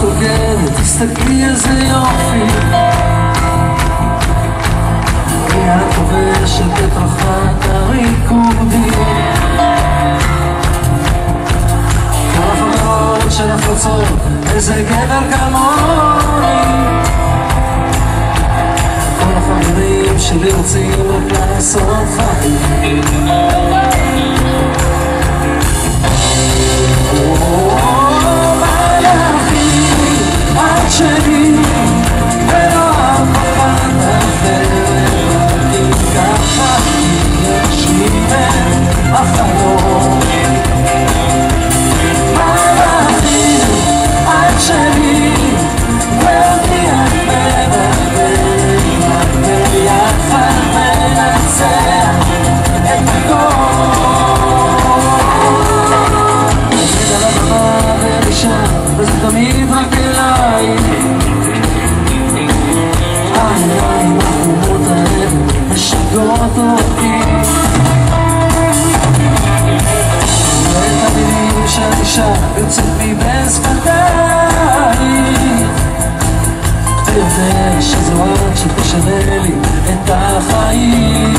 רוקדת, תסתכלי איזה יופי. ואת כובשת את רחת הריקודים. כל החברות שלך רוצות איזה גבר כמוני. כל החברים שלי רוצים רק לעשות חיים תמיד רק אליי. העיניים החומות האלה? משגעות אותי. ואת המילים שאני שר יוצאת מבין שפתיי. אתה יודע שזו את שתשנה לי את החיים